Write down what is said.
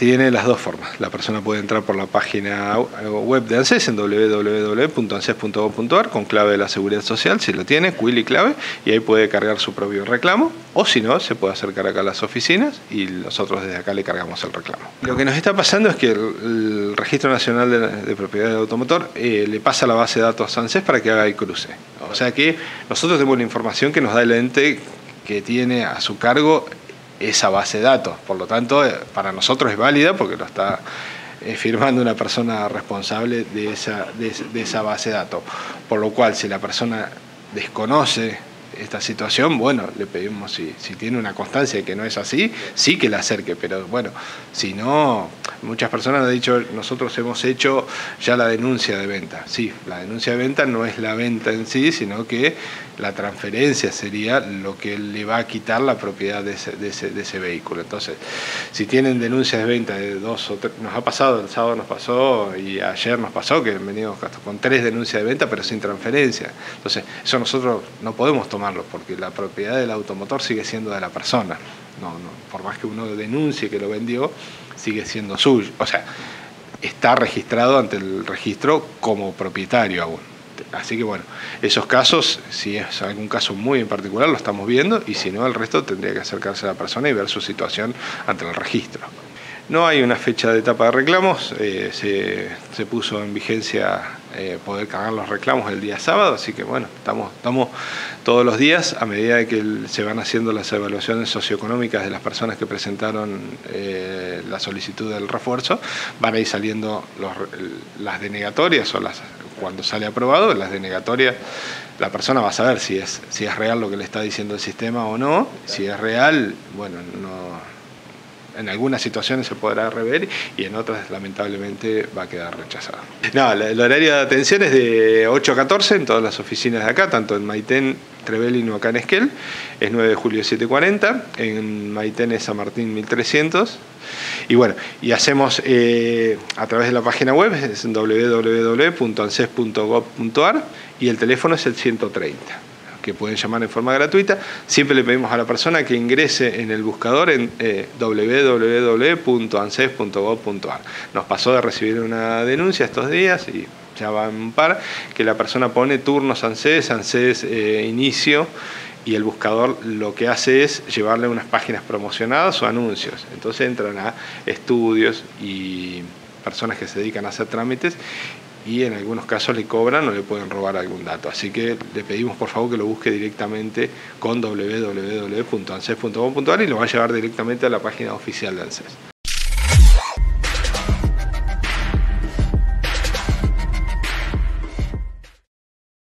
tiene las dos formas. La persona puede entrar por la página web de ANSES en www.anses.gov.ar con clave de la seguridad social, si lo tiene, quill y clave, y ahí puede cargar su propio reclamo, o si no, se puede acercar acá a las oficinas y nosotros desde acá le cargamos el reclamo. Lo que nos está pasando es que el, Registro Nacional de, Propiedad del Automotor eh, le pasa la base de datos a ANSES para que haga el cruce. O sea que nosotros tenemos la información que nos da el ente que tiene a su cargo esa base de datos. Por lo tanto, eh, para nosotros es válida porque lo está eh, firmando una persona responsable de esa, de, esa base de datos. Por lo cual, si la persona desconoce esta situación, bueno, le pedimos si, si tiene una constancia de que no es así, sí que la acerque, pero bueno, si no, muchas personas han dicho, nosotros hemos hecho ya la denuncia de venta. Sí, la denuncia de venta no es la venta en sí, sino que la transferencia sería lo que le va a quitar la propiedad de ese, de ese, de ese vehículo. Entonces, si tienen denuncias de venta de dos o tres, nos ha pasado, el sábado nos pasó y ayer nos pasó que venimos con tres denuncias de venta pero sin transferencia. Entonces, eso nosotros no podemos porque la propiedad del automotor sigue siendo de la persona. No, no, por más que uno denuncie que lo vendió, sigue siendo suyo. O sea, está registrado ante el registro como propietario aún. Así que bueno, esos casos, si es algún caso muy en particular, lo estamos viendo y si no, el resto tendría que acercarse a la persona y ver su situación ante el registro. No hay una fecha de etapa de reclamos, eh, se, puso en vigencia eh, poder cargar los reclamos el día sábado, así que bueno, estamos, estamos todos los días a medida que se van haciendo las evaluaciones socioeconómicas de las personas que presentaron eh, la solicitud del refuerzo, van a ir saliendo las denegatorias o las cuando sale aprobado, las denegatorias, la persona va a saber si es, si es real lo que le está diciendo el sistema o no. Si es real, bueno, no, en algunas situaciones se podrá rever y en otras lamentablemente va a quedar rechazado. No, el horario de atención es de 8 a 14 en todas las oficinas de acá, tanto en Maitén, Trevelin o acá en Esquel, es 9 de julio 740, en Maitén es San Martín 1300 y bueno, y hacemos eh, a través de la página web, es www.anses.gov.ar y el teléfono es el 130 que pueden llamar en forma gratuita. Siempre le pedimos a la persona que ingrese en el buscador en eh. Nos pasó de recibir una denuncia estos días y ya van un par, que la persona pone turnos ANSES, ANSES eh, inicio y el buscador lo que hace es llevarle unas páginas promocionadas o anuncios. Entonces entran a estudios y personas que se dedican a hacer trámites y en algunos casos le cobran o le pueden robar algún dato. Así que le pedimos por favor que lo busque directamente con www.anses.com.ar y lo va a llevar directamente a la página oficial de ANSES.